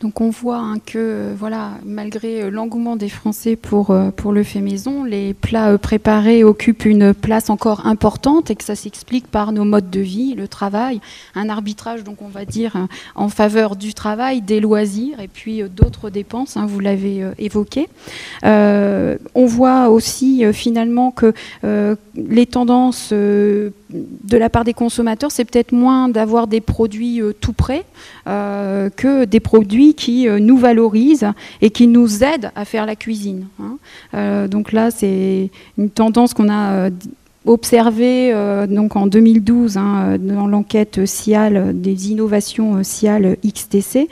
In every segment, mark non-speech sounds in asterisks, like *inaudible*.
Donc on voit hein, que voilà, malgré euh, l'engouement des Français pour, euh, pour le fait maison, les plats euh, préparés occupent une place encore importante et que ça s'explique par nos modes de vie, le travail, un arbitrage donc on va dire en faveur du travail, des loisirs et puis d'autres dépenses, hein, vous l'avez évoqué. on voit aussi finalement que les tendances de la part des consommateurs, c'est peut-être moins d'avoir des produits tout prêts que des produits qui euh, nous valorise et qui nous aide à faire la cuisine. Hein. Euh, donc là, c'est une tendance qu'on a euh, observée donc en 2012 hein, dans l'enquête SIAL des innovations SIAL XTC.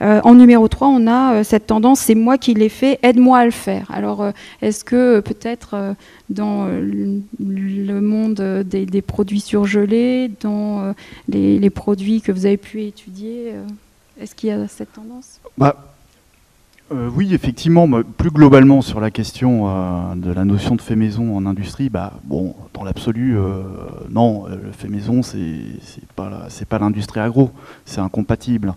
en numéro 3, on a cette tendance, c'est moi qui l'ai fait, aide-moi à le faire. Alors, est-ce que peut-être dans le monde des, produits surgelés, dans les, produits que vous avez pu étudier est-ce qu'il y a cette tendance? Bah, euh, Oui, effectivement. Plus globalement sur la question euh, de la notion de fait maison en industrie, bah, bon, dans l'absolu, euh, non, le fait maison, c'est pas, pas l'industrie agro, c'est incompatible.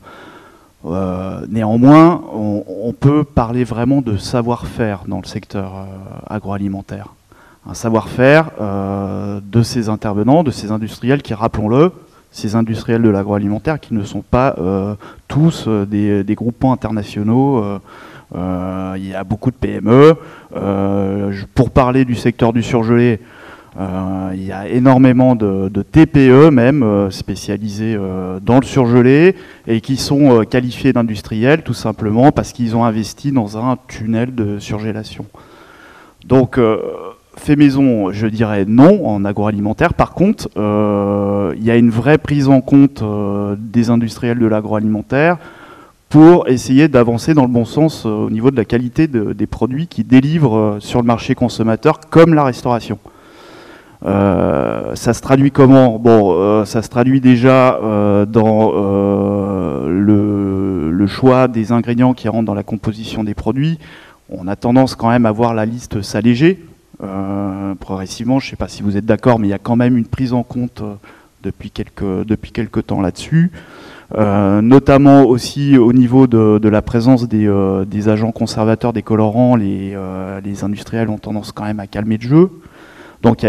néanmoins, on, peut parler vraiment de savoir-faire dans le secteur agroalimentaire. Un savoir-faire de ces intervenants, de ces industriels qui, rappelons-le, ces industriels de l'agroalimentaire qui ne sont pas euh, tous euh, des, groupements internationaux. Euh, il y a beaucoup de PME. pour parler du secteur du surgelé, il y a énormément de, TPE même spécialisés dans le surgelé et qui sont qualifiés d'industriels tout simplement parce qu'ils ont investi dans un tunnel de surgélation. Donc fait maison, je dirais non en agroalimentaire. Par contre, euh, il y a une vraie prise en compte euh, des industriels de l'agroalimentaire pour essayer d'avancer dans le bon sens euh, au niveau de la qualité des produits qui délivrent sur le marché consommateur, comme la restauration. ça se traduit comment? Bon, ça se traduit déjà dans le, choix des ingrédients qui rentrent dans la composition des produits. On a tendance quand même à voir la liste s'alléger progressivement. Je ne sais pas si vous êtes d'accord, mais il y a quand même une prise en compte euh, depuis quelques, temps là-dessus. Euh, notamment aussi au niveau de, la présence des, agents conservateurs, des colorants, les, les, industriels ont tendance quand même à calmer le jeu. Donc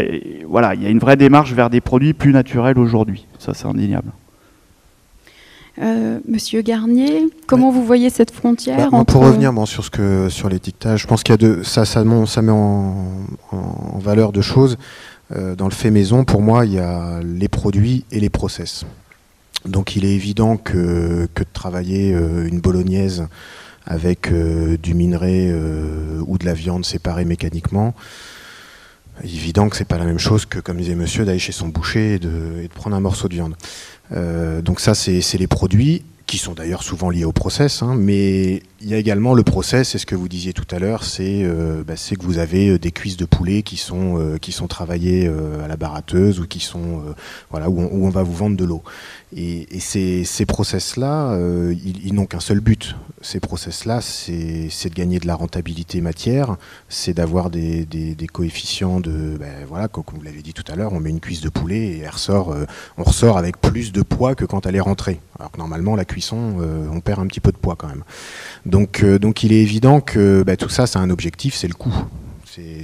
voilà, il y a une vraie démarche vers des produits plus naturels aujourd'hui, ça c'est indéniable. Euh, Monsieur Garnier, comment vous voyez cette frontière bah, Pour revenir sur, ce que, sur l'étiquetage, je pense qu'il y a de, ça, ça, ça met en, valeur deux choses. Euh, dans le fait maison, pour moi, il y a les produits et les process. Donc il est évident que, que de travailler euh, une bolognaise avec du minerai ou de la viande séparée mécaniquement, évident que c'est pas la même chose que, comme disait monsieur, d'aller chez son boucher et de, et de prendre un morceau de viande. Euh, donc ça, c'est les produits qui sont d'ailleurs souvent liés au process, hein, mais il y a également le process, c'est ce que vous disiez tout à l'heure, c'est euh, bah, que vous avez euh, des cuisses de poulet qui sont, qui sont travaillées à la baratteuse ou qui sont, voilà, où on, va vous vendre de l'eau. Et, ces, ces process-là, ils n'ont qu'un seul but, ces process-là, c'est de gagner de la rentabilité matière, c'est d'avoir des, coefficients de, ben, voilà, comme vous l'avez dit tout à l'heure, on met une cuisse de poulet et elle ressort, euh, on ressort avec plus de poids que quand elle est rentrée. Alors que normalement, la euh, on perd un petit peu de poids quand même. Donc, euh, donc il est évident que ben, tout ça, c'est un objectif, c'est le coût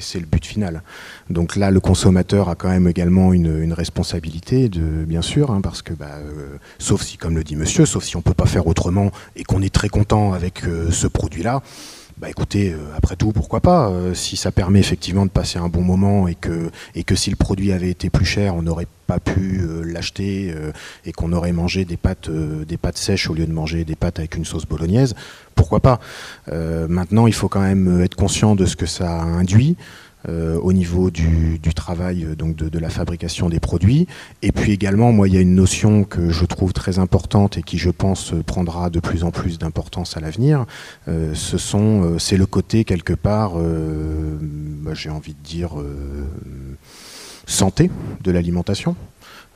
c'est le but final. Donc là, le consommateur a quand même également une, responsabilité, de, bien sûr, hein, parce que, bah, euh, sauf si, comme le dit monsieur, sauf si on ne peut pas faire autrement et qu'on est très content avec ce produit-là, bah écoutez, euh, après tout, pourquoi pas Si ça permet effectivement de passer un bon moment et que, et que si le produit avait été plus cher, on n'aurait pas pu l'acheter et qu'on aurait mangé des pâtes, des pâtes sèches au lieu de manger des pâtes avec une sauce bolognaise, pourquoi pas Maintenant, il faut quand même être conscient de ce que ça induit. Euh, au niveau du, travail euh, donc de, la fabrication des produits. Et puis également, moi, il y a une notion que je trouve très importante et qui, je pense, prendra de plus en plus d'importance à l'avenir. Euh, ce sont, c'est le côté quelque part, bah, j'ai envie de dire, santé de l'alimentation.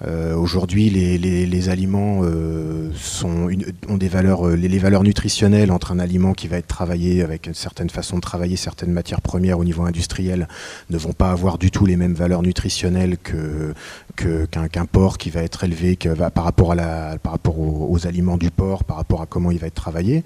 Euh, aujourd'hui, les, aliments euh, ont des valeurs, euh, les, valeurs nutritionnelles entre un aliment qui va être travaillé avec une certaine façon de travailler certaines matières premières au niveau industriel ne vont pas avoir du tout les mêmes valeurs nutritionnelles que qu'un porc qui va être élevé que par rapport, à la, par rapport aux, aliments du porc, par rapport à comment il va être travaillé.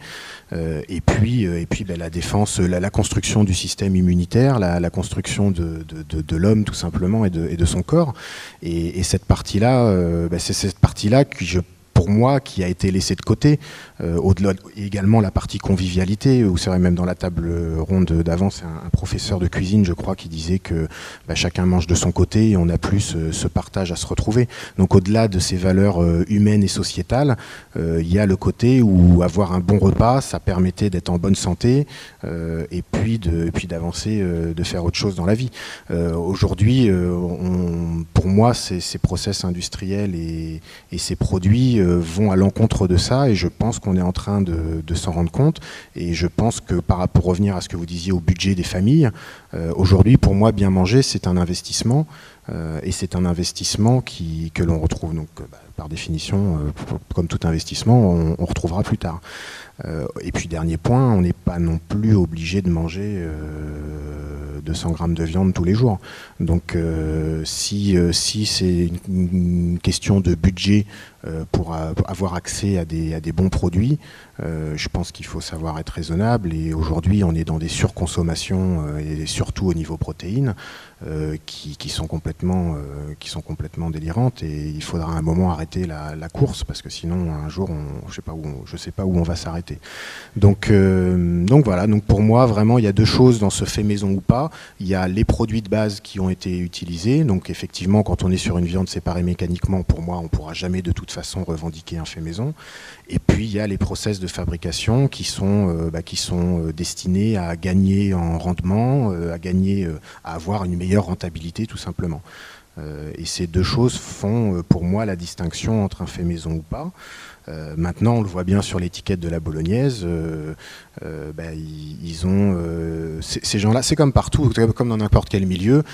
et puis, et puis ben, la défense, la, construction du système immunitaire, la, construction de, de, l'homme tout simplement et de, de son corps. Et cette partie-là, euh, bah, c'est cette partie-là que je moi, qui a été laissé de côté. Euh, au-delà également la partie convivialité, où c'est même dans la table ronde d'avant, c'est un, professeur de cuisine, je crois, qui disait que bah, chacun mange de son côté et on n'a plus ce, partage à se retrouver. Donc au-delà de ces valeurs euh, humaines et sociétales, euh, il y a le côté où avoir un bon repas, ça permettait d'être en bonne santé et puis de, puis d'avancer, de faire autre chose dans la vie. Aujourd'hui, pour moi, ces, ces process industriels et ces produits vont à l'encontre de ça et je pense qu'on est en train de, s'en rendre compte et je pense que par pour revenir à ce que vous disiez au budget des familles, euh, aujourd'hui pour moi bien manger c'est un investissement euh, et c'est un investissement qui, que l'on retrouve donc euh, bah, par définition comme tout investissement on, retrouvera plus tard. et puis dernier point, on n'est pas non plus obligé de manger 200 grammes de viande tous les jours. Donc si, si c'est une, question de budget pour avoir accès à des, bons produits, euh, je pense qu'il faut savoir être raisonnable. Et aujourd'hui, on est dans des surconsommations, euh, et surtout au niveau protéines, qui, sont complètement, qui sont complètement délirantes. Et il faudra à un moment arrêter la, course, parce que sinon, un jour, je ne sais, pas où on va s'arrêter. Donc, voilà, donc pour moi, vraiment, il y a deux choses dans ce fait maison ou pas. Il y a les produits de base qui ont été utilisés. Donc effectivement, quand on est sur une viande séparée mécaniquement, pour moi, on ne pourra jamais de toute façon revendiquer un fait maison. Et puis il y a les process de fabrication qui sont, euh, bah, qui sont euh, destinés à gagner en rendement, euh, à gagner, à avoir une meilleure rentabilité tout simplement. et ces deux choses font pour moi la distinction entre un fait maison ou pas. maintenant, on le voit bien sur l'étiquette de la bolognaise. Bah, ils, ont ces gens-là, c'est comme partout, comme dans n'importe quel milieu.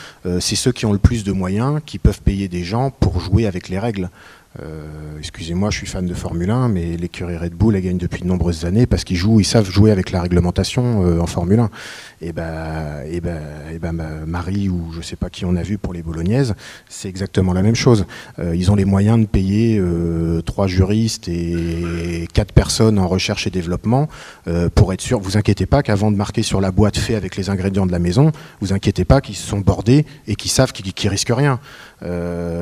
c'est ceux qui ont le plus de moyens qui peuvent payer des gens pour jouer avec les règles. Euh, excusez-moi, je suis fan de Formule 1, mais l'écurie Red Bull, elle gagne depuis de nombreuses années parce qu'ils jouent, ils savent jouer avec la réglementation euh, en Formule 1. Et ben, ben, et ben, Marie ou je sais pas qui on a vu pour les Bolognaises, c'est exactement la même chose. Euh, ils ont les moyens de payer trois juristes et quatre personnes en recherche et développement pour être sûr. Vous inquiétez pas qu'avant de marquer sur la boîte fait avec les ingrédients de la maison, vous inquiétez pas qu'ils sont bordés et qu'ils savent qu'ils, risquent rien.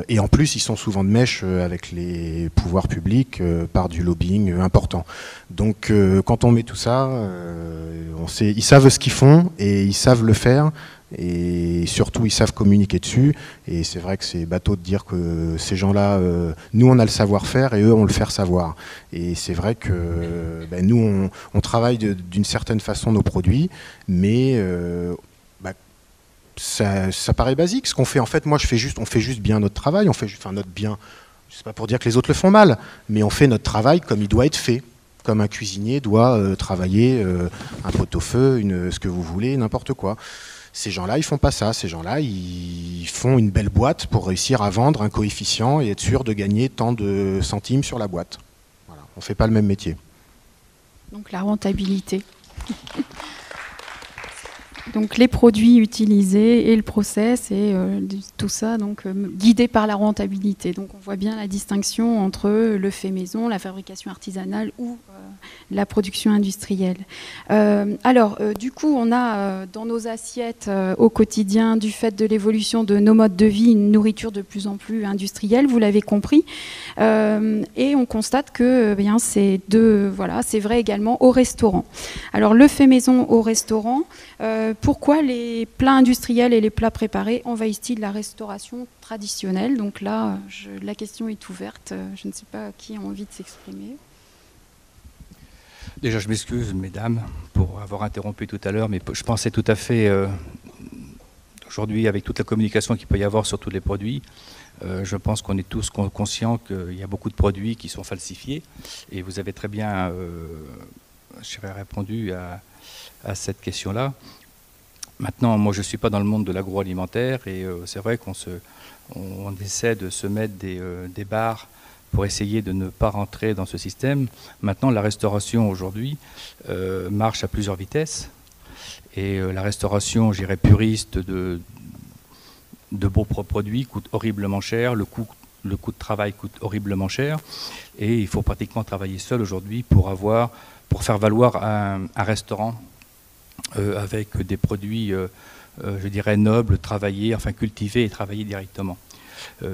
Et en plus, ils sont souvent de mèche euh, les pouvoirs publics euh, par du lobbying important. Donc, quand on met tout ça, on sait, ils savent ce qu'ils font et ils savent le faire. Et surtout, ils savent communiquer dessus. Et c'est vrai que c'est bateau de dire que ces gens-là, nous, on a le savoir-faire et eux ont le faire savoir. Et c'est vrai que ben, nous, on, on travaille d'une certaine façon nos produits, mais ça, paraît basique. Ce qu'on fait, en fait, moi, je fais juste, on fait juste bien notre travail. On fait, enfin, notre bien. C'est pas pour dire que les autres le font mal, mais on fait notre travail comme il doit être fait, comme un cuisinier doit euh, travailler euh, un pot-au-feu, une, ce que vous voulez, n'importe quoi. Ces gens-là, ils font pas ça. Ces gens-là, ils font une belle boîte pour réussir à vendre un coefficient et être sûr de gagner tant de centimes sur la boîte. Voilà. On fait pas le même métier. Donc la rentabilité. *laughs* Donc les produits utilisés et le process et euh, tout ça donc euh, guidé par la rentabilité. Donc on voit bien la distinction entre le fait maison, la fabrication artisanale ou euh, la production industrielle. alors du coup on a dans nos assiettes au quotidien du fait de l'évolution de nos modes de vie une nourriture de plus en plus industrielle, vous l'avez compris, et on constate que bien c'est deux voilà c'est vrai également au restaurant. Alors le fait maison au restaurant pourquoi les plats industriels et les plats préparés envahissent-ils la restauration traditionnelle Donc là, la question est ouverte. Je ne sais pas qui a envie de s'exprimer. Déjà, je m'excuse, mesdames, pour avoir interrompu tout à l'heure, mais je pensais tout à fait, euh, aujourd'hui, avec toute la communication qu'il peut y avoir sur tous les produits, euh, je pense qu'on est tous conscients qu'il y a beaucoup de produits qui sont falsifiés. Et vous avez très bien euh, répondu à cette question-là. Maintenant, moi, je ne suis pas dans le monde de l'agroalimentaire et c'est vrai qu'on se, essaie de se mettre des, des barres pour essayer de ne pas rentrer dans ce système. Maintenant, la restauration aujourd'hui marche à plusieurs vitesses. Et la restauration, j'irais puriste de, de beaux produits coûte horriblement cher, le coût, le coût de travail coûte horriblement cher, et il faut pratiquement travailler seul aujourd'hui pour avoir, pour faire valoir un, restaurant euh, avec des produits, euh, euh, je dirais nobles, travaillés, enfin cultivés et travaillés directement.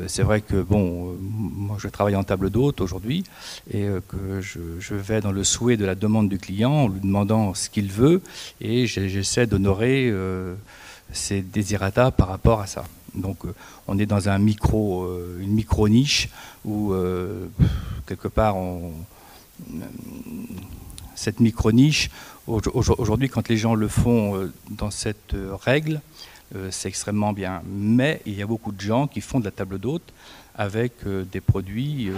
c'est vrai que bon, moi je travaille en table d'hôte aujourd'hui et que je, vais dans le souhait de la demande du client en lui demandant ce qu'il veut et j'essaie d'honorer ses désirata par rapport à ça. Donc euh, on est dans euh, une micro-niche où euh, quelque part cette micro-niche, aujourd'hui quand les gens le font dans cette règle, c'est extrêmement bien. Mais il y a beaucoup de gens qui font de la table d'hôte avec des produits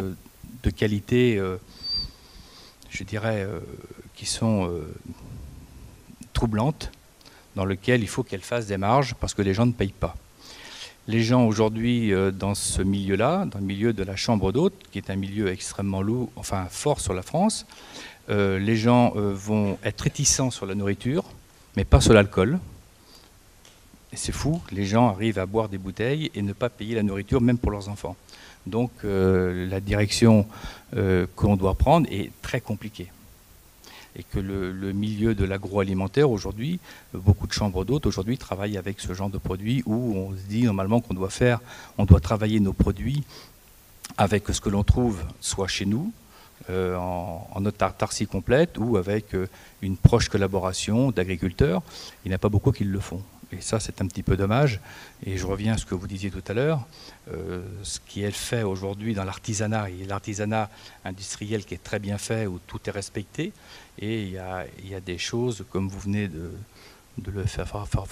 de qualité, je dirais, qui sont troublantes, dans lesquelles il faut qu'elles fassent des marges parce que les gens ne payent pas les gens aujourd'hui euh, dans ce milieu-là, dans le milieu de la chambre d'hôte, qui est un milieu extrêmement lourd, enfin fort sur la France, euh, les gens euh, vont être réticents sur la nourriture, mais pas sur l'alcool. Et c'est fou, les gens arrivent à boire des bouteilles et ne pas payer la nourriture, même pour leurs enfants. Donc la direction qu'on doit prendre est très compliquée et que le, milieu de l'agroalimentaire aujourd'hui, beaucoup de chambres d'hôtes aujourd'hui travaillent avec ce genre de produits où on se dit normalement qu'on doit faire, on doit travailler nos produits avec ce que l'on trouve soit chez nous, euh, en, en autarcie complète ou avec euh, une proche collaboration d'agriculteurs. Il n'y a pas beaucoup qui le font. Et ça, c'est un petit peu dommage. Et je reviens à ce que vous disiez tout à l'heure. Euh, ce qui est fait aujourd'hui dans l'artisanat, et l'artisanat industriel qui est très bien fait, où tout est respecté. Et il y a, des choses, comme vous venez de, le faire,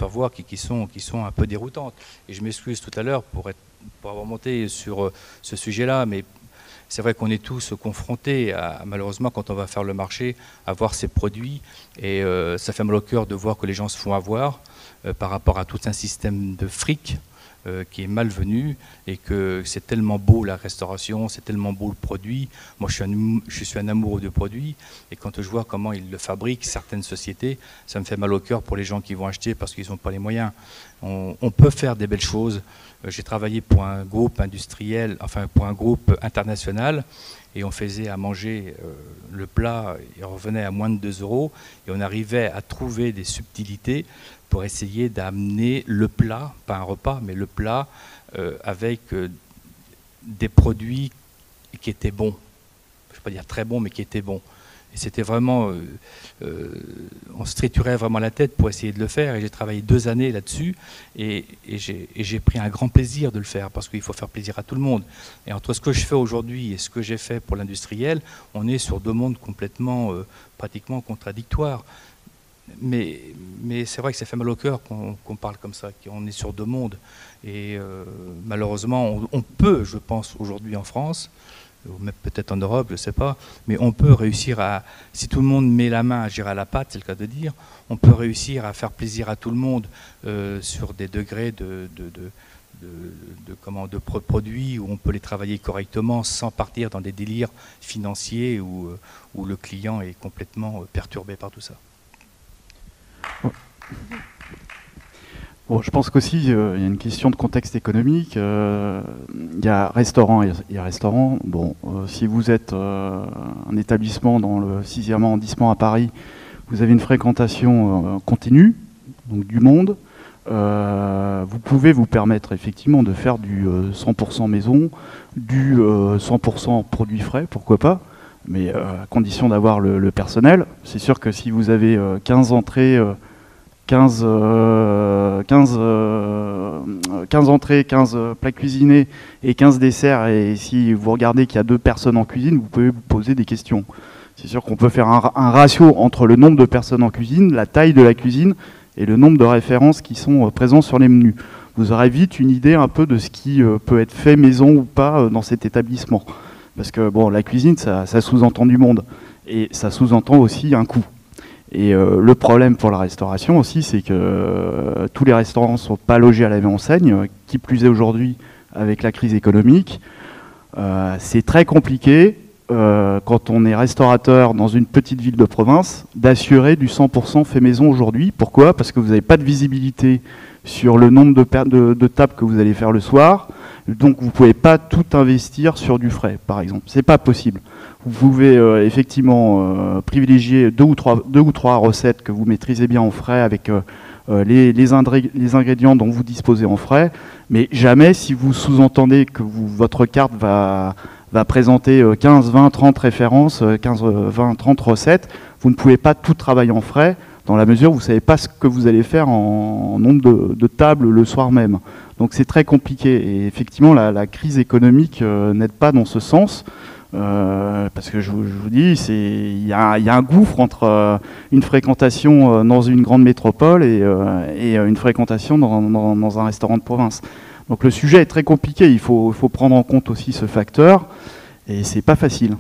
voir, qui, sont, qui sont un peu déroutantes. Et je m'excuse tout à l'heure pour, pour avoir monté sur euh, ce sujet-là, mais c'est vrai qu'on est tous confrontés, à, malheureusement, quand on va faire le marché, à voir ces produits. Et euh, ça fait mal au cœur de voir que les gens se font avoir. Euh, par rapport à tout un système de fric euh, qui est malvenu et que c'est tellement beau la restauration, c'est tellement beau le produit. Moi, je suis, un, je suis un amoureux du produit et quand je vois comment ils le fabriquent, certaines sociétés, ça me fait mal au cœur pour les gens qui vont acheter parce qu'ils n'ont pas les moyens. On, on, peut faire des belles choses. Euh, j'ai travaillé pour un groupe industriel, enfin pour un groupe international et on faisait à manger le plat, il revenait à moins de 2 euros et on arrivait à trouver des subtilités pour essayer d'amener le plat, pas un repas, mais le plat euh, avec euh, des produits qui étaient bons. Je ne vais pas dire très bons, mais qui étaient bons. Et c'était vraiment, euh, on se triturait vraiment la tête pour essayer de le faire. Et j'ai travaillé deux années là-dessus, et, j'ai pris un grand plaisir de le faire parce qu'il faut faire plaisir à tout le monde. Et entre ce que je fais aujourd'hui et ce que j'ai fait pour l'industriel, on est sur deux mondes complètement, pratiquement contradictoires mais, c'est vrai que ça fait mal au cœur qu'on parle comme ça, qu'on est sur deux mondes. Et euh, malheureusement, on, peut, je pense, aujourd'hui en France, ou même peut-être en Europe, je ne sais pas, mais on peut réussir à, si tout le monde met la main à gérer à la pâte, c'est le cas de dire, on peut réussir à faire plaisir à tout le monde euh, sur des degrés de, de, de comment, de produits où on peut les travailler correctement sans partir dans des délires financiers où, euh, où le client est complètement perturbé par tout ça. Je pense qu'aussi, euh, il y a une question de contexte économique. Euh, il y a restaurant, y a restaurant. Bon, euh, si vous êtes un établissement dans le 6e arrondissement à Paris, vous avez une fréquentation continue, donc du monde. vous pouvez vous permettre effectivement de faire du 100% maison, du 100% produit frais, pourquoi pas mais à condition d'avoir le, personnel. C'est sûr que si vous avez 15 entrées 15, 15, 15 entrées, 15 plats cuisinés et 15 desserts, et si vous regardez qu'il y a deux personnes en cuisine, vous pouvez vous poser des questions. C'est sûr qu'on peut faire un, ratio entre le nombre de personnes en cuisine, la taille de la cuisine et le nombre de références qui sont euh, présents sur les menus. Vous aurez vite une idée un peu de ce qui euh, peut être fait maison ou pas euh, dans cet établissement. Parce que bon, la cuisine, ça, ça sous-entend du monde et ça sous-entend aussi un coût. Et le problème pour la restauration aussi, c'est que tous les restaurants ne sont pas logés à la même enseigne, qui plus est aujourd'hui avec la crise économique. c'est très compliqué euh, quand on est restaurateur dans une petite ville de province, d'assurer du 100% fait maison aujourd'hui. Pourquoi? Parce que vous n'avez pas de visibilité sur le nombre de, de, tables que vous allez faire le soir. Donc vous ne pouvez pas tout investir sur du frais, par exemple. C'est pas possible. Vous pouvez euh, effectivement euh, privilégier deux ou, trois, recettes que vous maîtrisez bien en frais avec les, les, ingrédients dont vous disposez en frais, mais jamais si vous sous-entendez que votre carte va présenter 15, 20, 30 références, 15, 20, 30 recettes. Vous ne pouvez pas tout travailler en frais dans la mesure où vous ne savez pas ce que vous allez faire en, nombre de, tables le soir même. Donc c'est très compliqué. Et effectivement, la, crise économique euh, n'aide pas dans ce sens. Euh, parce que je, vous dis, il y, a un gouffre entre euh, une fréquentation dans une grande métropole et, une fréquentation dans, un restaurant de province. Donc le sujet est très compliqué, il faut, prendre en compte aussi ce facteur, et c'est pas facile.